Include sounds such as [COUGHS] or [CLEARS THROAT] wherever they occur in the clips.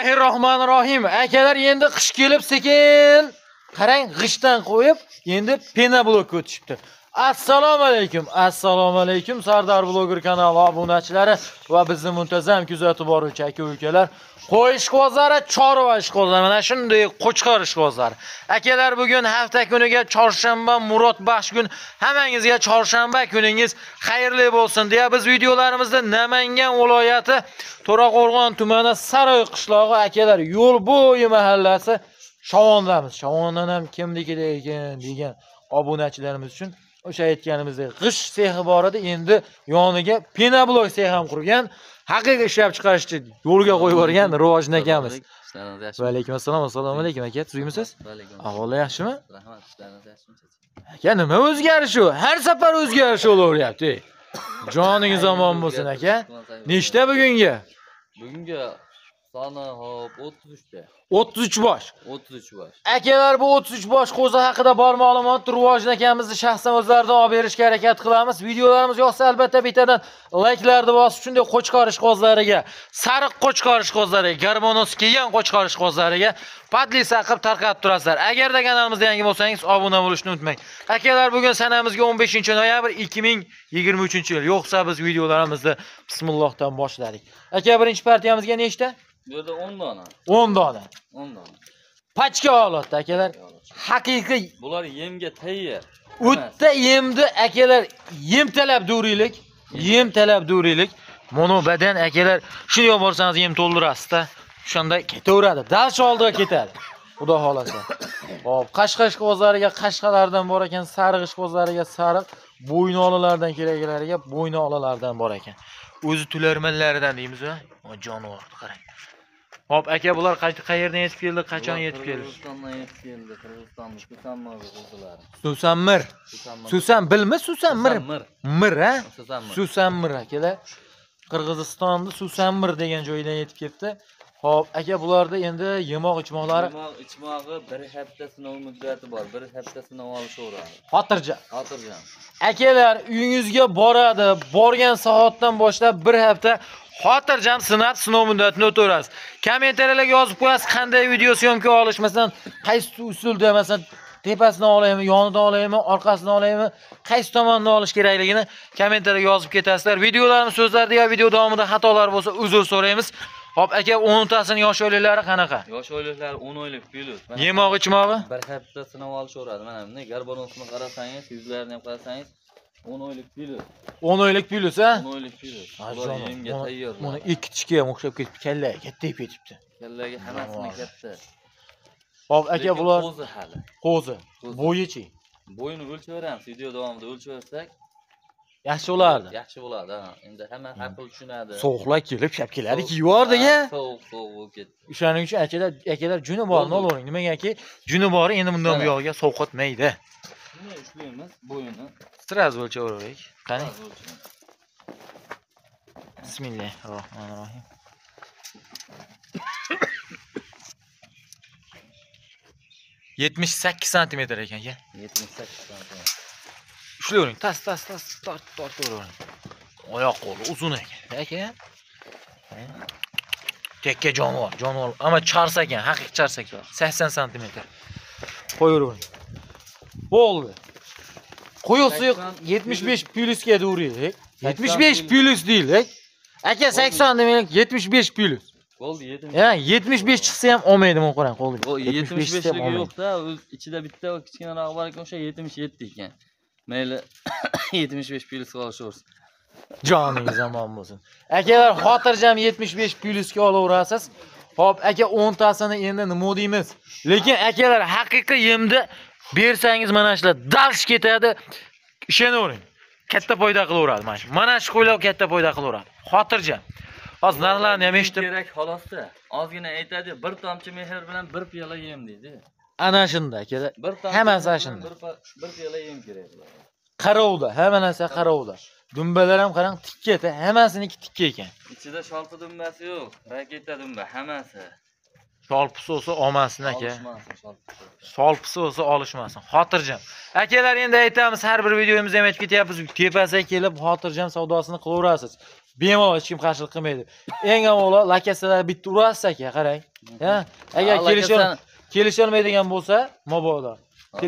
bismillahi rohmanir rohim akalar endi qish kelib sekin. Qarang g'ishtdan qo'yib endi pena blokka o'tishibdi. Assalomu alaykum. Assalomu alaykum sardor bloger kanali obunachilari va bizni muntazam kuzatib boruvchi aka ukalar qo'y ishqibozlari chorva ishqibozlari mana shunday qo'chqor ishqibozlari akalar bugun hafta kuniga chorshanba murod baxsh kun hammangizga chorshanba kuningiz xayrli bo'lsin deya biz videolarimizda namangan viloyati to'raqo'rg'on tumani saroy qishlog'i akalar yo'l bo'yi mahallasi shovondamiz shovondan ham kimnikida ekan degan obunachilarimiz uchun o'sha aytganimizdek g'isht sexi bor edi endi yoniga penoblok sex ham qurgan. Haqiqiy ishlab chiqarishni yo'lga qo'yib yuborgan rivojin akamiz. Ishlariniz va yaxshimi? alaykum assalom assalomu alaykum aka tuzukmisiz ahvoli yaxshimi? Rahmat, ishlariniz yaxshimi? aka nima o'zgarish u? Har safar o'zgarish bo'laveryapti [COUGHS] joningiz omon bo'lsin aka. nechta bugungi? Bugungi soni hop 33 ta. 33 bosh. 33 bosh. akalar bu 33 bosh qo'zi haqida bor ma'lumotni rivojin akamizni shaxsan o'zlaridan olib berishga harakat qilamiz. Videolarimiz yoqsa albatta bittadan layklarni bosib shunday qo'chqor ishqibozlariga sariq qo'chqor ishqibozlariga garmonos kiygan qo'chqor ishqibozlariga podlisa qilib tarqatib turasizlar. Agarda kanalimizda yangi bo'lsangiz obuna bo'lishni unutmang. Akalar bugun sanamizga 15 noyabr 2023 yil. Yo'qsa biz videolarimizni bismillohdan boshladik. Aka birinchi partiyamizga nechta Bu yerda 10 dona. 10 dona. 10 dona. pachka holatda akalar. Haqiqiy Bular yemga tayyor. o'tda yemni akalar. Yem talab duriylik. Yem talab duriylik. Mono badan akalar. Shuni olib borsangiz yem to'ldirasizda. O'shanda ketaveradi. Dal oldiga ketadi. Xudo xohlasa. Hop qashqa ishqibozlariga qashqalardan bor ekan sariq ishqibozlariga sariq bo'yno'lilardan keraklariga bo'yno'lilardan bor ekan. O'zi tularmanlaridan deymiz a O jonivor qarang hop aka bular qay- qayerdan yetib keldi qachon yetib keldi Qirg'izistondan yetib keldi. Qirg'izistonning Susanmir qo'zilari. susanmir susan bilmi susanmir mir a Susanmir. akalar qirg'izistonni susanmir degan joydan yetib kelibdi hop aka bularda endi yemoq ichmoqlari Yemoq ichmog'i bir hafta sinov muddati bor. Bir hafta sinov olishaveradi. xotirjam Xotirjam. akalar uyingizga boradi borgan soatdan boshlab bir hafta xotirjam sinab sinov muddatini o'taverasiz kommentariyalarga yozib qo'yasiz qanday video syomka olish masalan qaysi usulda masalan tepasidan olaymi yonidan olaymi orqasidan olaymi qaysi tomondan olish kerakligini kommentariyaga yozib ketasizlar. Videolarni so'zlarda yo video davomida xatolar bo'lsa uzr so'raymiz. Hop aka o'ntasini yosh oilalari qanaqa? Yosh oyliklar 10 oylik. Mana yemoq ichmog'i? bir hafta sinov olishaveradi. Mana bunday garbonosini qarasangiz, yuzlarini ham qarasangiz 10 oylik plus. o'n oylik plyus a 10 oylik. Bular Ajoyib. yemga Buni- tayyor. buni ikki tichga ham o'xshab ketib kallaga kattayib ketibdi Kallaga hammasini katta. hop aka bular qo'zi hali. qo'zi bo'yichi Bo'yini o'lchaveramiz. Video davomida o'lchaversak yaxshi bo'lardi yaxshi bo'ladi. ha. Endi hamma aql tushunadi. sovuqlar kelib shapkalari kiyib yubordik a Ha, Sovuq, sovuq bo'lib ketdi. o'shaning uchun akalar akalar juni borini Bo'ldi. olavering nimagaki juni bori endi bundan Mana. buyog'iga sovqotmaydi Shuni ushlaymiz, bo'yini. sразу o'lchaveraylik qani bismillahi rohmanir rohim yetmish sakkiz santimetr ekan aka 78 santim. ushlayvering tas tas tas. Tort tortavering oyoq qo'li uzun ekan aka tekka jonivor jonivor ammo chars ekan haqiqiy chars ekan sakson santimetr qo'yavering bo'ldi. Quyuq suyuq 80 yetmish besh plyusga uraylik 80 yetmish besh plyus deylik. Aka sakson demak yetmish besh plyus Bo'ldi 70. ya yetmish besh chiqsa ham olmaydi mana qarang qo'lga. O 75 chiqsa ham 75 ligi yo'q-da, ichida bitta kichkinaroq bor ekan, o'sha 77 ekan. Mayli [COUGHS] 75 plyus olishaversin. joningiz omon bo'lsin. Akalar xotirjam 75 plyusga olaverasiz. Hop aka 10 tasini endi nima deymiz? Lekin akalar haqiqiy yemni bersangiz mana shular dalsh ketadi. Ishonavering. Katta foyda qilaveradi mana shu. Mana shu qo'ylar katta foyda qilaveradi. Xotirjam. Hozir narxlarni ham eshitib kerak xolosda. Ozgina aytadi, bir tomchi mehr bilan bir piyola yem deydi. ana shunda Bir tomchi Hammasi ana shunda. Bir piyola yem kerak qarovda hamma narsa qarovda. Dumbalar ham qarang tikka hammasiniki tikka ekan. Ichida sholti dumbasi yo'q, raketa dumba hammasi. Sholpisi bo'lsa olmasin aka solpisi bo'lsa olishmasin xotirjam akalar endi aytamiz har bir videomizda ham aytib ketyapmiz tepasiga kelib xotirjam savdosini qilaverasiz bemalol hech kim qarshilik qilmaydi eng avvalo lakasalar bitta urasiz aka qarang agar kelsin. kelisholmaydigan bo'lsa, mabodo. Ha.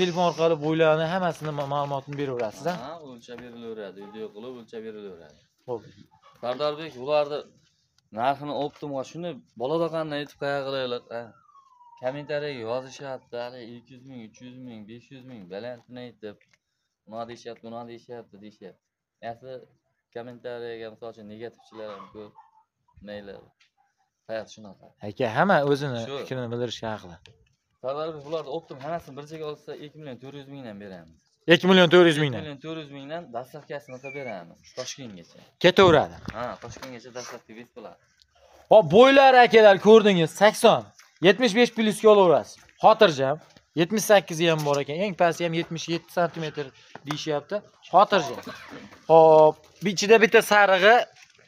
Telefon orqali bo'ylarni hammasini ma- ma'lumotini beraverasiz, ha? Ha, o'lchab berilaveradi, video qilib o'lchab berilaveradi. Xo'p. Sardorbek ularni narxini optim va shuni bolada qanday aytib qo'ya qilaylik. Kommentariyaga yozishyapti, hali 200 ming, 300 ming, 500 ming balandini aytib, buni deyishyapti, buni deyishyapti, deyishyapti. Asli kommentariyaga misol uchun negativchilar ham ko'p. Mayli. Hayot shunaqa. Aka, hamma o'zini fikrini bildirishga haqli. Bularni optim hammasini bir joyga olsa 2 million 400 mingdan beramiz. 2 million 400 2 mingdan million 400 mingdan dastlabkasini qilib beramiz. Toshkentgacha. ketaveradi. Ha, Toshkentgacha dastlabki bes bo'ladi. Hop, bo'ylar akalar ko'rdingiz, 80. 75 plyusga olaverasiz. Xotirjam. 78 ham bor ekan. Eng pasti ham 77 sm deyishyapti. Xotirjam. Hop, ichida bitta sarig'i,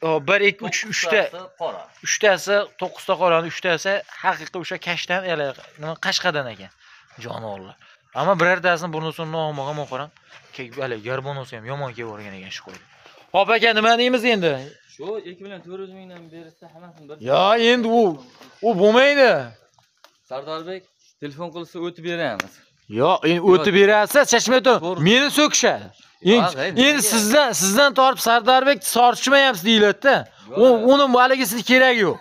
1 2 3 3 ta To'qqiztasi qora. uchtasi to'qqizta qolgan uchtasi haqiqiy o'sha kashtan yala nima qashqadan ekan jonivorlar ammo birortasini burnisini nomig'i mo'qiram hali garbonosi ham yomon kelib yuborgan ekan shu qo'ydi hop aka nima deymiz endi? Shu 2 million 400 mingdan bersa hammasini bir yo endi u u bo'lmaydi. Sardorbek telefon qilsa o'tib beramiz. yo endi o'tib berasiz To'g'ri. meni so'kishadi Yo'q, endi sizdan sizdan tortib sardarbek tortishmayapsiz deyiladida. Yo'q. uni haligisi keragi yo'q.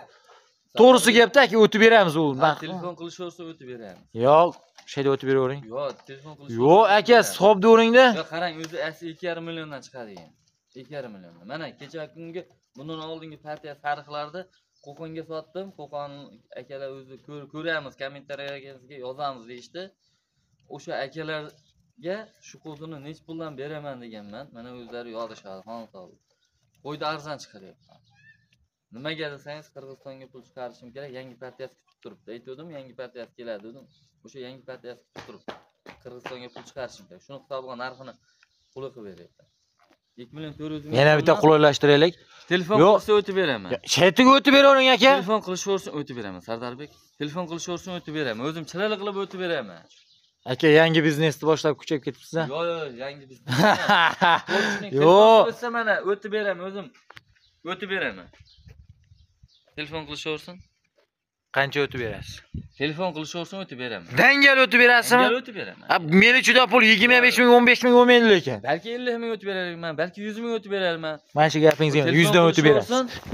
To'g'risi gapda aka o'tib beramiz u. Telefon qilishaversa o'tib beramiz. yo'q shayda o'tib beravering Yo'q, telefon qilish. yo'q aka hisob deveringda Yo'q, qarang, o'zi asli 2,5 milliondan chiqadigan. 2,5 milliondan. Mana kecha kungi bundan oldingi partiya sariqlarni Qo'qonga sotdim. Qo'qon akalar o'zi ko'r- ko'ramiz, kommentariyaga yozamiz deyishdi. O'sha akalarga shu qo'zini nech puldan beraman deganman. Mana o'zlari yozishadi, xon Qo'yda arzon chiqaryapman. Nimaga desangiz, Qirg'izistonga pul chiqarishim kerak, yangi partiyasi kutib turibdi. Aytgandim, yangi partiyasi keladi dedim. O'sha yangi partiyasi kutib turibdi. Qirg'izistonga pul chiqarishim kerak. Shuni hisobiga narxini puli qilib beryapti. 2 million 400 ming. yana bitta qulaylashtiraylik telefon qilsa o'tib beraman. shaytiga o'tib beravering aka Telefon qilishaversin o'tib beraman, Sardarbek. Telefon qilishaversin o'tib beraman. O'zim chiroyli qilib o'tib beraman. aka yangi biznesni boshlab kuchayib ketibsiz a? Yo'q, yo'q, yangi biznes. [LAUGHS] yo'q mana o'tib beraman, o'zim o'tib beraman. Telefon qilishaversin. Qancha o'tib berasiz? Telefon qilishaversin o'tib beraman. dangal o'tib berasizmi? O'tib beraman. Ha, meni juda pul 25 ming 15 ming bo'lmaydi lekin. Balki 50 ming o'tib berarman, balki 100 ming o'tib berarman. mana shu gapingizga Telefon 100 dan o'tib berasiz.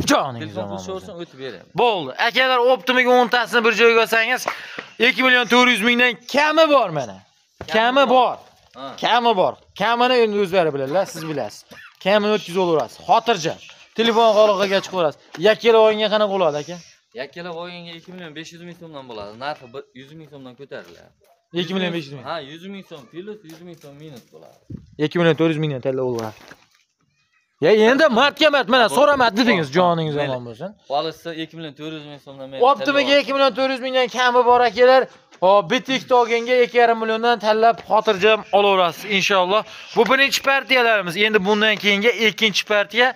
joningiz Telefon qilishaversin bo'lsin. o'tib beraman. bo'ldi. Akalar optimiga 10 tasini bir joyga olsangiz 2 million 400 mingdan kami bor mana. Kami bor. kami bor. Kamini endi o'zlari biladilar siz bilasiz. Kamini o'tkazib olaverasiz. Xotirjam. Telefon qolog'iga chiqib olasiz yakkala o'yinga qanaqa bo'ladi aka Yakkala o'yinga 2 million 500 ming so'mdan bo'ladi. Narxi 100 ming so'mdan ko'tariladi. 2 million 500 ming Ha, 100 ming so'm plus, 100 ming so'm minus bo'ladi. 2 million 400 mingdan tanlab olaveradi ya endi martga mart mana so'ramat dedingiz joningiz omon bo'lsin Olishsa 2 million 400 ming so'mdan men optimiga 2 million 400 mingdan kami bor akalar hop bitikni olganga 2,5 milliondan tanlab xotirjam olaverasiz inshaalloh bu birinchi partiyalarimiz endi bundan keyingi ikkinchi partiya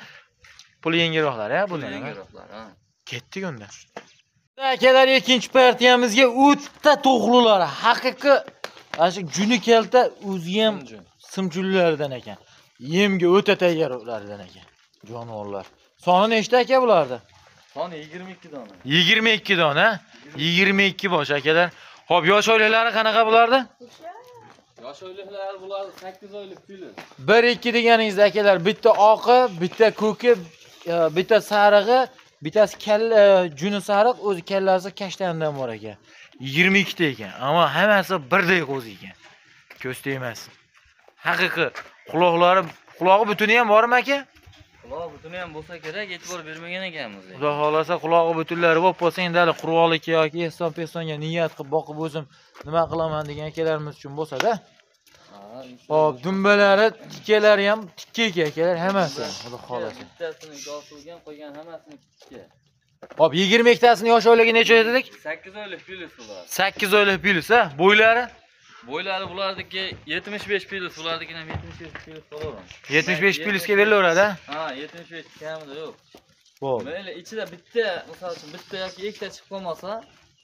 puli yengilroqlar ya bundan ham, ha? Ketdik unda akalar ikkinchi partiyamizga o'ta to'g'rilar haqiqiy ana shu juni kalta o'zi ham Jun. simchullardan ekan yemga o'ta tayyorlardan ekan jonivorlar soni nechta aka bularni Soni 22 dona. 22 dona 22 bosh akalar Xo'p, yosh oilalari qanaqa bulardi? Yosh o'liklar bular 8 oylik puli. 1 2 deganingiz akalar, bitta oqi, bitta ko'ki, e, bitta sarig'i, bittasi kalla juni sariq, o'zi kallasi kashtandan bor ekan. 22 ta ekan, ammo hammasi birdek o'zi ekan. Ko'z tegmas. Haqiqiy quloqlari, qulog'i butuni ham bormi aka? Xudo butuni ham bo'lsa kerak, e'tibor bermagan ekanmiz. Xudo xolasa qulog'i butunlari bo'lib qolsa endi hali qurvoqlikka yoki ehson pesonga niyat qilib boqib o'zim nima qilaman degan akalarimiz uchun bo'lsa-da. Hop, dumbalari, tikkalari ham tikka aka akalar hammasi, xudo xolasa. Bittasini gosulgan qo'ygan hammasini tikka. Hop, 20 tasini yosh oilaga necha dedik? 8 oylik plyus bular. 8 oylik pilis, ha? Bo'ylari Bo'ylari bularniki 75 plyus, bularniki ham 75 plyus bo'laveradi. 75 pilisga berilaveradi, ha? Ha, 75 kamida yo'q. Bo'ldi. Mayli ichida bitta, uchun bitta yoki ikkita chiqib qolmasa,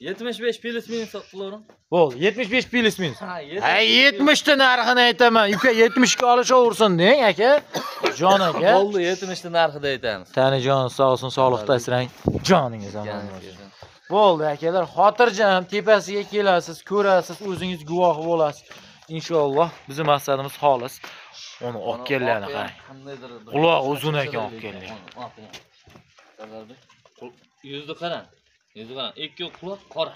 75 plyus minus qilavering. Bo'ldi, 75 pilis minus. Ha, Ha, 70 ta narxini aytaman. Uka 70 ga olishaversin deng, aka. Jon aka. Bo'ldi, 70 ta narxida aytamiz. Tani jon sog' olsin, sog'likda asrang. Joningiz omon bo'lsin. bo'ldi akalar xotirjam tepasiga kelasiz ko'rasiz o'zingiz guvoh bo'lasiz inshaalloh bizni maqsadimiz xolis uni olib kelganlar qarang Quloq uzun ekan olib kelgan. Yuzni qarang yuzni qarang ikki quloq qora.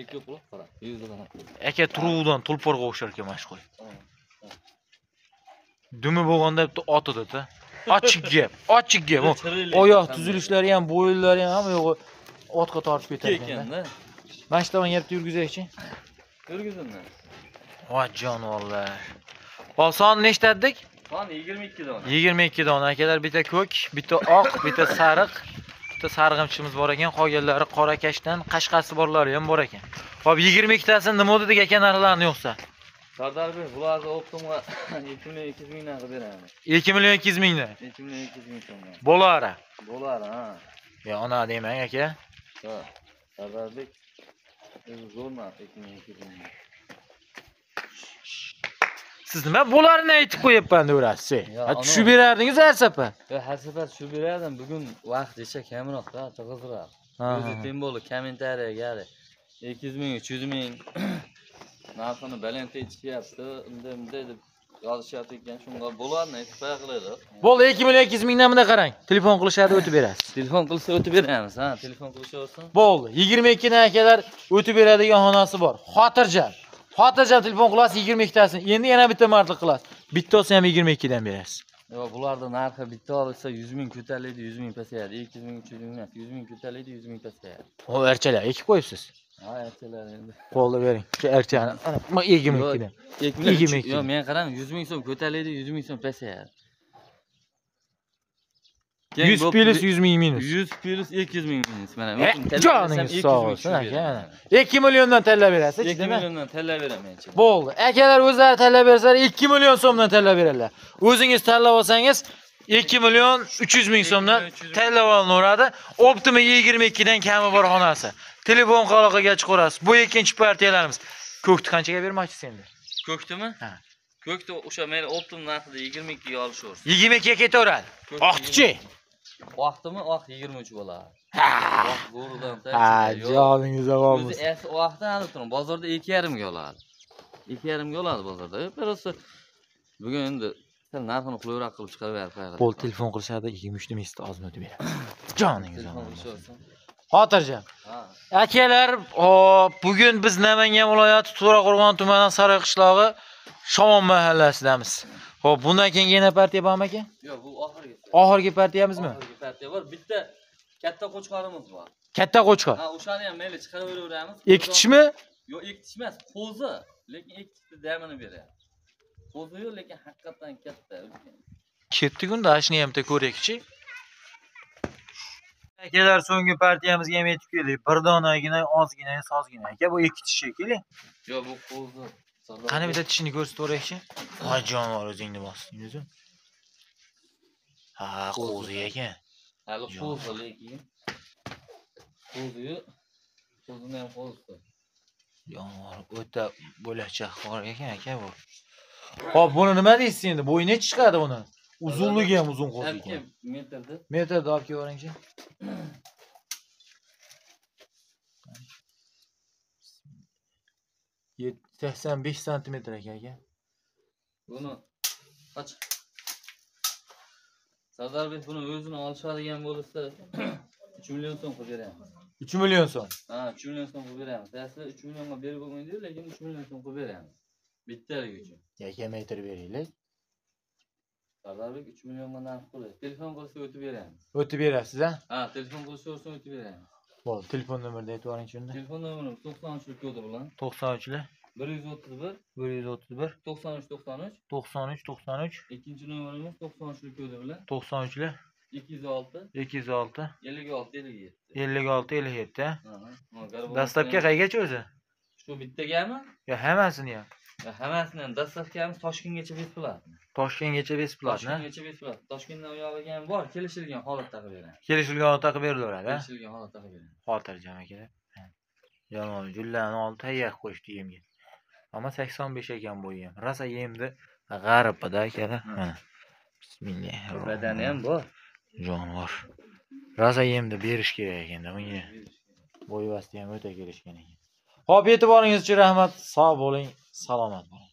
Ikki quloq qora. Yuzni qarang aka turuvdan tulporga o'xshar ekan mana shu qo'y dumi bo'lganda bitta otidida ochiq gap ochiq gap. Oyoq tuzilishlari ham bo'yinlari ham hamma yo'g'i otga tortib ketar ekanda mana shu tomon yerda yurgizaychi. Ko'rgizimni voy jonivorlar hop soni nechta dedik son yigirma ikki dona. Yigirma ikki dona. Akalar bitta ko'k bitta oq bitta sariq bitta sarg'imchimiz bor ekan qolganlari qora kashtan qashqasi borlari ham bor ekan. Hop yigirma ikkitasini nima dedik aka narxlarini yo'qsa? Sardarbek bularni optimga [LAUGHS] ikki million ikki yuz mingdan qilib beramiz. Ikki million ikki yuz mingdan? Ikki million ikki yuz ming so'mdan. Bo'lari bo'ladi ha. Yo demang aka. Sardarbek o'zi zo'r narx ikki million ikki yuz ming siz nima bo'larini aytib qo'yapman Ha, tushib berardingiz har safar. Har safar shu berardim. Bugun vaqt esa kamroqda qiziqroq o'zi teng bo'ldi kommentariyaga hali ikki yuz ming uch yuz ming. [COUGHS] Narxini baland aytishyapti unday bunday deb yozishyapti ekan shunga bularni aytib qo'ya qilaylik bo'ldi ikki million ikki yuz mingdan bunday qarang. Telefon qilishadi o'tib berasiz. [COUGHS] Telefon qilsa o'tib beramiz ha. Telefon qilishaversin bo'ldi yigirma ikkidan akalar o'tib beradigan xonasi bor. Xotirjam xotirjam telefon qilasiz yigirma ikkitasini endi yana bitta marta qilasiz. Bittasi ham yigirma ikkidan berasiz. Yo bularni narxi bitta olsa yuz ming ko'tariladi yuz ming pasayadi. Ikki yuz ming uch yuz ming emas yuz ming ko'tariladi yuz ming pasayadi. O archalar ekib qo'yibsiz. Ha aytsalar endi. Qo'lda bering. Shu archani ana mana yigirma Yo, ikkidan. Ikki million Yigirma uch- ikki. yo men qarang yuz ming so'm ko'tariladi yuz ming so'm pasayadi Keyin yuz bu- plyus yuz ming minus. yuz plyus ikki yuz ming minus. Mana joningiz sog' bo'lsin aka ikki milliondan tanlab berasiz ikki milliondan tanlab beraman bo'ldi akalar o'zlari tanlab bersalar ikki million so'mdan tanlab beradilar o'zingiz tanlab olsangiz ikki million uch yuz ming so'mdan tanlab olinaveradi optima yigirma ikkidan kami bor xonasi telefon aloqaga chiqarasiz bu ikkinchi partiyalarimiz ko'kni qanchaga bermoqchisiz endi ko'kdimi Ha. ko'kni o'sha mayli optim narxida yigirma ikkiga olishaversin yigirma ikkiga ketaveradi Ko'k oqdimi oq yigirma uch bo'ladi ha joningiz omon o'zi bo'lsin asli oqdan olib bozorda ikki yarimga oladi ikki yarimga oladi bozorda. E, просто bugun endi sal narxini qulayroq qilib chiqaraverib qo'yadi bo'ldi telefon qilishadi yigirma uch demangizda ozmi o'tib beradi. [LAUGHS] Joningiz omon bo'lsin xotirjam. Akalar hop bugun biz namangan viloyati to'raqo'rg'on tumani sariqishlog'i shamon mahallasidamiz ho'p bundan keyingi yana partiya bormi aka? Yo'q bu oxirgi oxirgi partiyamizmi? Oxirgi partiya bor. Bitta katta qo'chqorimiz bor. Katta qo'chqor. Ha o'shani ham mayli chiqaraveramiz ekitishmi yo'q ekitish emas qo'zi. Lekin ekitishni damini beryapti. Qo'zi yo'q lekin haqiqatdan katta. Ketdik unda shuni ham bitta ko'raylikchi akalar so'nggi partiyamizga ham yetib keldik. Bir donagina ozgina sozgina. Aka bu ikkitish shekilli yo'q bu qo'zi. Qani bitta tishini ko'rsataveraylikchi voy jonivor o'zingni bosding o'zi ha qo'zi ekan hali qo'zi lekin qo'zi qo'zini ham qo'zisi jonivor o'ta bo'lakcha bor ekan aka bu hop buni nima deysiz endi bo'yi nechi chiqadi buni uzunligi ham uzun qo'zi metrda metrda olib kelib yuboringchi sakson besh santimetr ekan aka buni och sardorbek buni o'zini olishadigan bo'lsa uch [CLEARS THROAT] million so'm qilib beramiz uch million so'm ha uch million so'm qilib beramiz asli uch millionga berib bo'lmaydi lekin uch million so'm qilib beramiz bittaligi uchun aka metr beraylik sardorbek uch millionga narx qo'yadi telefon qilsa o'tib beramiz o'tib berasiz a ha telefon qilishaversa o'tib beramiz bo'ldi telefon nomerni aytib yuboringchi unda telefon nomerim to'qson uchlik kodi bilan to'qson uchlar bir yuz o'ttiz bir. Bir yuz o'ttiz bir. To'qson uch to'qson uch to'qson uch to'qson uch ikkinchi nomerimiz to'qson uchlik kodi bilan to'qson uchlar ikki yuz olti ikki yuz olti ellik olti ellik yetti ellik olti ellik yetti dastlabki qaygacha o'zi shu bittagami yo hammasini ham hammasini ham dastlabkamiz toshkentgacha besplatni toshkentgacha besplatni toshkentgacha besplat toshkentdan u yog'iga ham bor kelishilgan holatda qilib beramiz kelishilgan olti qilib berilaveradi kelishilgan holatda qilib beramiz xotirjam aka yomon jullarni olib tayyor qo'yishdi yemga sakson besh ekan bo'yi ham rosa yemni g'aribida akalar mana bismillah. Badani ham bor jonivor. Rosa yemni berish kerak ekanda. Bunga bo'yvasti ham o'ta kelishgan ekan. Ho'p e'tiboringiz uchun rahmat. Sog' bo'ling. Salomat bo'ling